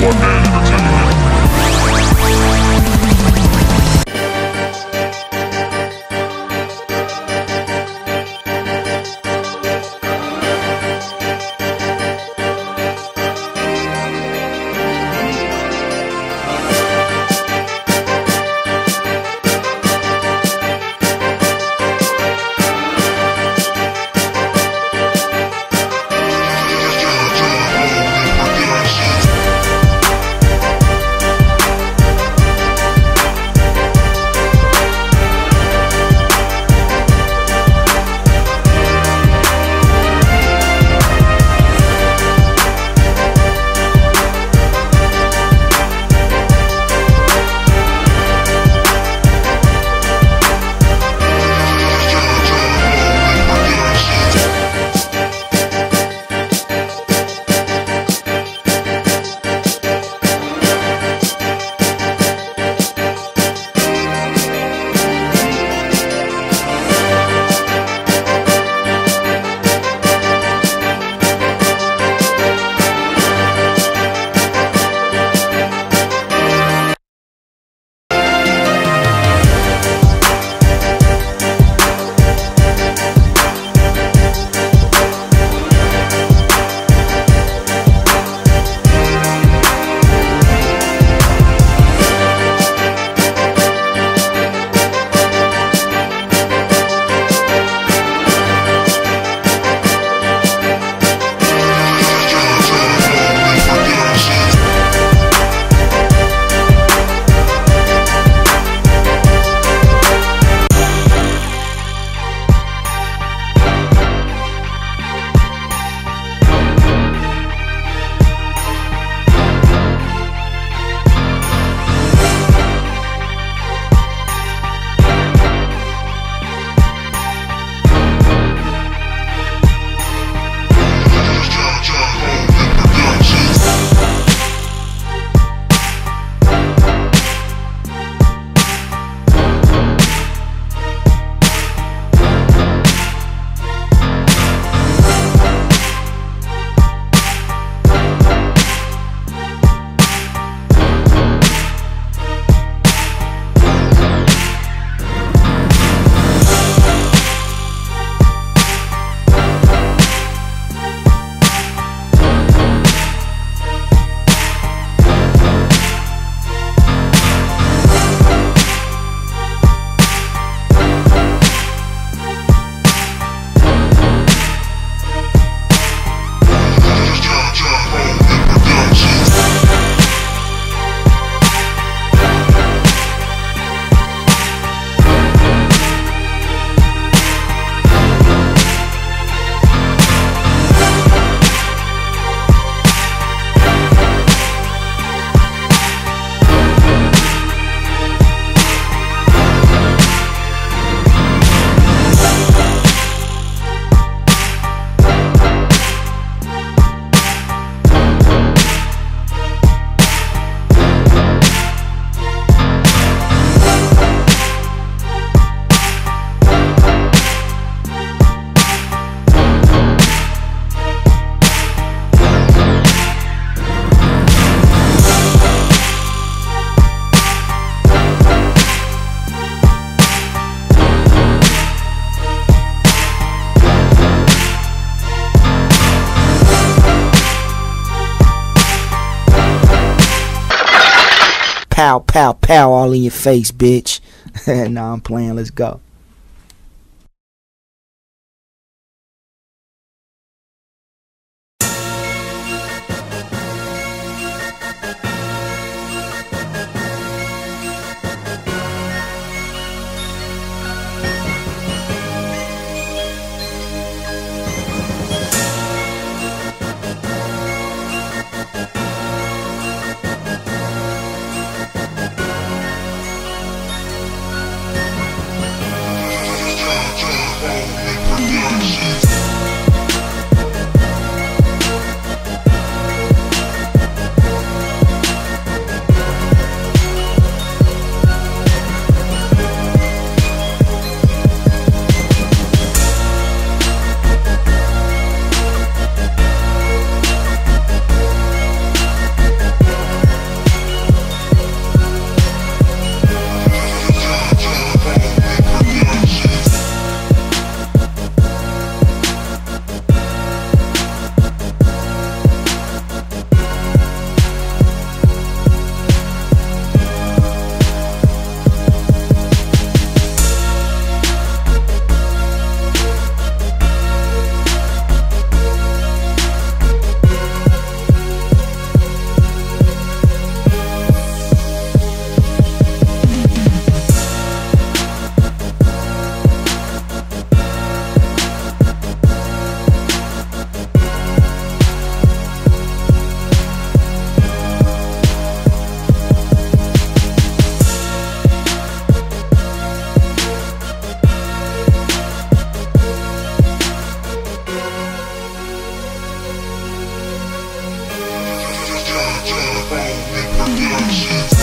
one day. Pow, pow, pow, all in your face, bitch. nah, I'm playing. Let's go. Production.